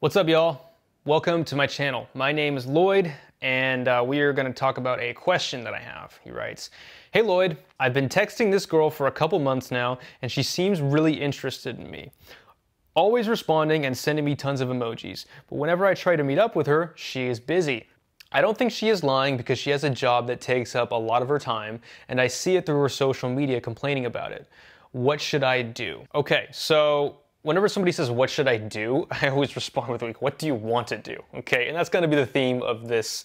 What's up, y'all? Welcome to my channel. My name is Lloyd, and uh, we are going to talk about a question that I have. He writes, Hey Lloyd, I've been texting this girl for a couple months now, and she seems really interested in me. Always responding and sending me tons of emojis, but whenever I try to meet up with her, she is busy. I don't think she is lying because she has a job that takes up a lot of her time, and I see it through her social media complaining about it. What should I do? Okay, so whenever somebody says, What should I do? I always respond with, like, What do you want to do? Okay, and that's gonna be the theme of this.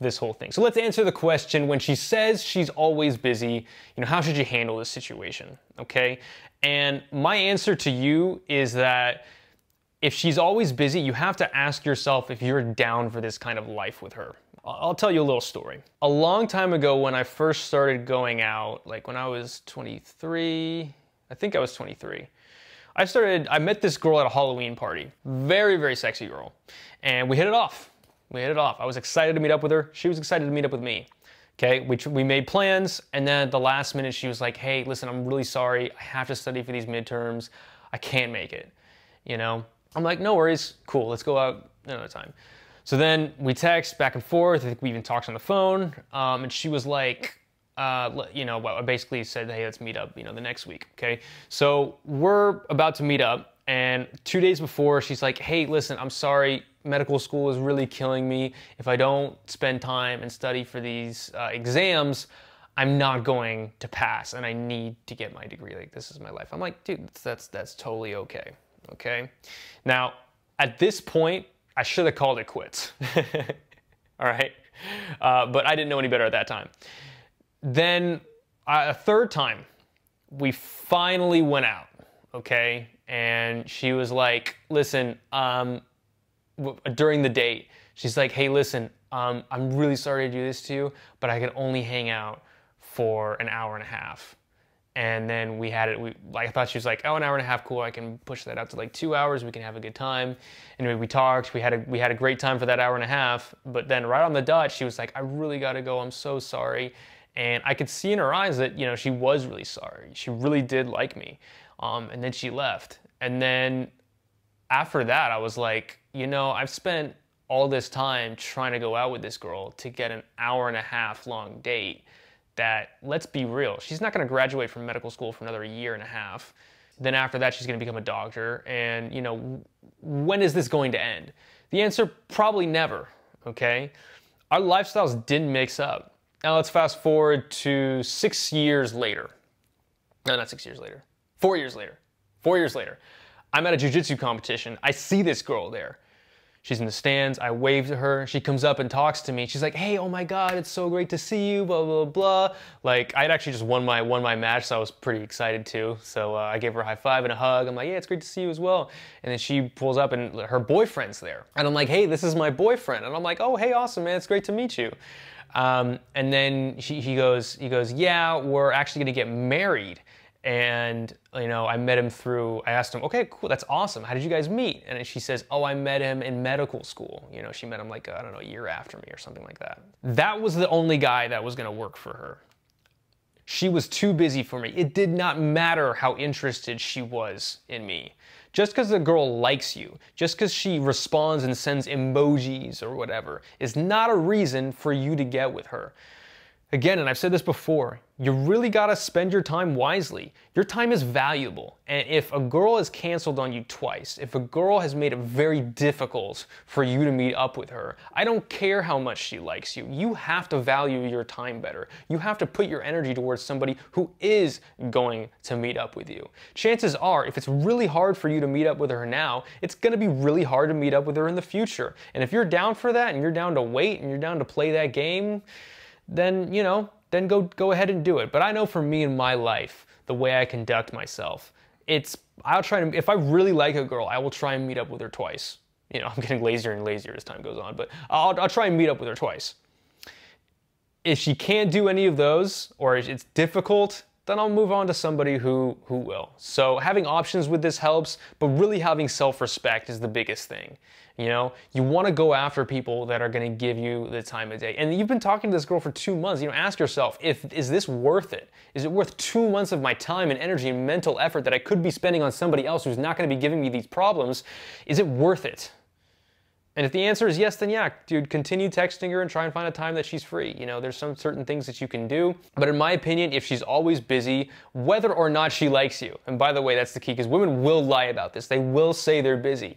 This whole thing. So let's answer the question when she says she's always busy, you know, how should you handle this situation? Okay. And my answer to you is that if she's always busy, you have to ask yourself if you're down for this kind of life with her. I'll tell you a little story. A long time ago, when I first started going out, like when I was 23, I think I was 23, I started, I met this girl at a Halloween party. Very, very sexy girl. And we hit it off. We hit it off. I was excited to meet up with her. She was excited to meet up with me. Okay, we, we made plans, and then at the last minute, she was like, hey, listen, I'm really sorry. I have to study for these midterms. I can't make it. You know? I'm like, no worries. Cool, let's go out another time. So then we text back and forth. I think we even talked on the phone. Um, and she was like, uh, you know, I basically said, hey, let's meet up, you know, the next week. Okay. So we're about to meet up. And two days before, she's like, hey, listen, I'm sorry. Medical school is really killing me. If I don't spend time and study for these uh, exams, I'm not going to pass and I need to get my degree. Like, this is my life. I'm like, dude, that's, that's totally okay. Okay. Now, at this point, I should have called it quits. All right. Uh, but I didn't know any better at that time. Then uh, a third time, we finally went out, okay? And she was like, listen, um, during the date, she's like, hey, listen, um, I'm really sorry to do this to you, but I can only hang out for an hour and a half. And then we had it, we, like, I thought she was like, oh, an hour and a half, cool, I can push that out to like two hours, we can have a good time. Anyway, we talked, we had a, we had a great time for that hour and a half, but then right on the dot, she was like, I really gotta go, I'm so sorry. And I could see in her eyes that, you know, she was really sorry. She really did like me. Um, and then she left. And then after that, I was like, you know, I've spent all this time trying to go out with this girl to get an hour and a half long date that, let's be real, she's not going to graduate from medical school for another year and a half. Then after that, she's going to become a doctor. And, you know, when is this going to end? The answer, probably never, okay? Our lifestyles didn't mix up. Now let's fast forward to six years later. No, not six years later. Four years later. Four years later. I'm at a jiu-jitsu competition. I see this girl there. She's in the stands. I wave to her. She comes up and talks to me. She's like, "Hey, oh my God, it's so great to see you." Blah blah blah. Like I'd actually just won my won my match, so I was pretty excited too. So uh, I gave her a high five and a hug. I'm like, "Yeah, it's great to see you as well." And then she pulls up and her boyfriend's there, and I'm like, "Hey, this is my boyfriend." And I'm like, "Oh, hey, awesome, man. It's great to meet you." Um, and then he goes, he goes, "Yeah, we're actually going to get married." and you know i met him through i asked him okay cool that's awesome. How did you guys meet? And she says oh i met him in medical school. You know she met him like i don't know a year after me or something like that. That was the only guy that was going to work for her she was too busy for me. It did not matter how interested she was in me. Just because a girl likes you just because she responds and sends emojis or whatever is not a reason for you to get with her Again, and I've said this before, you really gotta spend your time wisely. Your time is valuable. And if a girl has canceled on you twice, if a girl has made it very difficult for you to meet up with her, I don't care how much she likes you. You have to value your time better. You have to put your energy towards somebody who is going to meet up with you. Chances are, if it's really hard for you to meet up with her now, it's gonna be really hard to meet up with her in the future. And if you're down for that and you're down to wait and you're down to play that game, then, you know, then go, go ahead and do it. But I know for me in my life, the way I conduct myself, it's, I'll try to, if I really like a girl, I will try and meet up with her twice. You know, I'm getting lazier and lazier as time goes on, but I'll, I'll try and meet up with her twice. If she can't do any of those, or it's difficult, then I'll move on to somebody who, who will. So having options with this helps, but really having self-respect is the biggest thing. You know, you want to go after people that are going to give you the time of day. And you've been talking to this girl for two months. You know, ask yourself, if is this worth it? Is it worth two months of my time and energy and mental effort that I could be spending on somebody else who's not going to be giving me these problems? Is it worth it? And if the answer is yes, then yeah, dude, continue texting her and try and find a time that she's free. You know, there's some certain things that you can do. But in my opinion, if she's always busy, whether or not she likes you, and by the way, that's the key because women will lie about this. They will say they're busy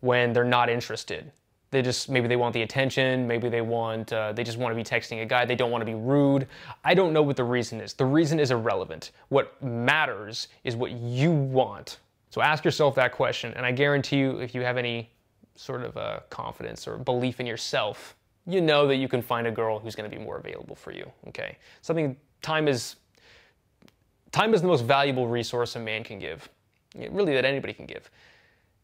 when they're not interested. They just maybe they want the attention, maybe they want uh, they just want to be texting a guy. They don't want to be rude. I don't know what the reason is. The reason is irrelevant. What matters is what you want. So ask yourself that question, and I guarantee you, if you have any sort of a confidence or belief in yourself, you know that you can find a girl who's going to be more available for you. Okay, something time is time is the most valuable resource a man can give, really that anybody can give,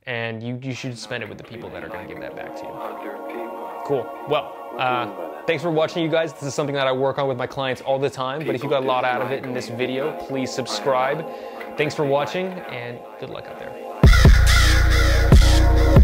and you you should spend it with the people that are going to give that back to you. Cool. Well. Uh, Thanks for watching, you guys. This is something that I work on with my clients all the time, but if you got a lot out of it in this video, please subscribe. Thanks for watching, and good luck out there.